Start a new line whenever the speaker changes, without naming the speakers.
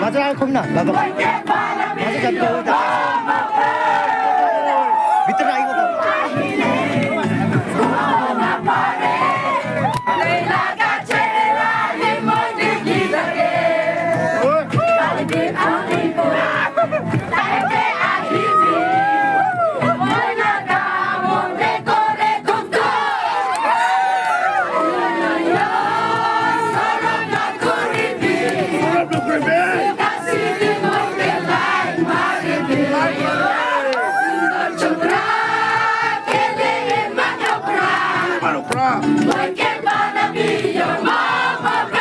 मात्र आयो खुम् नजिक i can't wanna be your mama?